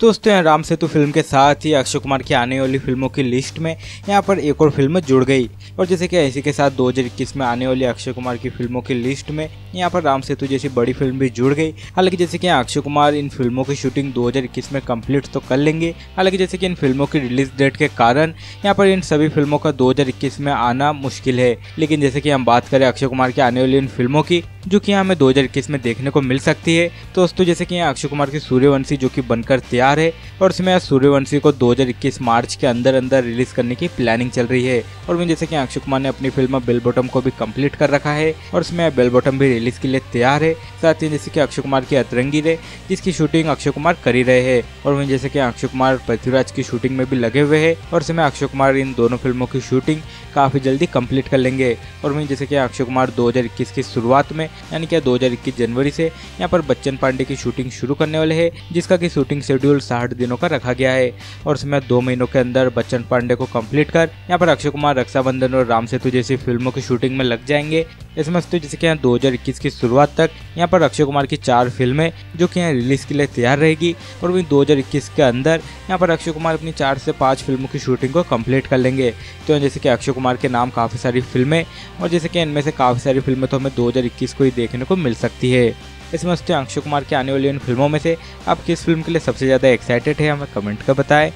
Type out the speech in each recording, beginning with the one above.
दोस्तों, यहाँ राम सेतु फ़िल्म के साथ ही अक्षय कुमार की आने वाली फ़िल्मों की लिस्ट में यहाँ पर एक और फ़िल्म जुड़ गई। और जैसे कि इसी के साथ 2021 में आने वाली अक्षय कुमार की फ़िल्मों की लिस्ट में यहाँ पर राम सेतु जैसी बड़ी फ़िल्म भी जुड़ गई। हालाँकि जैसे कि अक्षय कुमार इन फ़िल्मों की शूटिंग 2021 में कंप्लीट तो कर लेंगे। हालाँकि जैसे कि इन फ़िल्मों की रिलीज़ डेट के कारण यहाँ पर इन सभी फ़िल्मों का 2021 में आना मुश्किल है। लेकिन जैसे कि हम बात करें अक्षय कुमार की आने वाली इन फ़िल्मों की, जो कि हमें 2021 में देखने को मिल सकती है। दोस्तों, जैसे कि यहाँ अक्षय कुमार की सूर्यवंशी, जो कि बनकर तैयार है और इसमें सूर्यवंशी को 2021 मार्च के अंदर अंदर रिलीज़ करने की प्लानिंग चल रही है। और वहीं जैसे कि अक्षय कुमार ने अपनी फ़िल्म बेल बॉटम को भी कंप्लीट कर रखा है और इसमें बेल बॉटम भी रिलीज़ के लिए तैयार है। साथ ही जैसे कि अक्षय कुमार की अतरंगी रे, जिसकी शूटिंग अक्षय कुमार कर ही रहे हैं। और जैसे कि अक्षय कुमार पृथ्वीराज की शूटिंग में भी लगे हुए है और इसमें अक्षय कुमार इन दोनों फ़िल्मों की शूटिंग काफ़ी जल्दी कंप्लीट कर लेंगे। और वहीं जैसे कि अक्षय कुमार 2021 की शुरुआत में, यानी कि 2021 जनवरी से, यहाँ पर बच्चन पांडे की शूटिंग शुरू करने वाले हैं, जिसका की शूटिंग शेड्यूल साठ दिनों का रखा गया है। और इसमें दो महीनों के अंदर बच्चन पांडे को कंप्लीट कर, यहाँ पर अक्षय कुमार, रक्षाबंधन और राम सेतु जैसी फ़िल्मों की शूटिंग में लग जाएँगे। इसमें तो जैसे कि यहाँ दो हज़ार इक्कीस की शुरुआत तक। यहाँ पर अक्षय कुमार की चार फ़िल्में जो कि यहाँ रिलीज़ के लिए तैयार रहेगी। और वही 2021 के अंदर यहाँ पर अक्षय कुमार अपनी चार से पाँच फ़िल्मों की शूटिंग को कंप्लीट कर लेंगे। तो जैसे कि अक्षय कुमार के नाम काफ़ी सारी फ़िल्में और जैसे कि इनमें से काफ़ी सारी फ़िल्में तो हमें 2021 को ही देखने को मिल सकती है। इस मस्ते अक्षय कुमार की आने वाली इन फ़िल्मों में से आप किस फ़िल्म के लिए सबसे ज़्यादा एक्साइटेड है, हमें कमेंट कर बताएँ।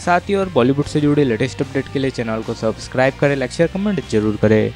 साथ ही और बॉलीवुड से जुड़े लेटेस्ट अपडेट के लिए चैनल को सब्सक्राइब करें लाइक शेयर कमेंट ज़रूर करें।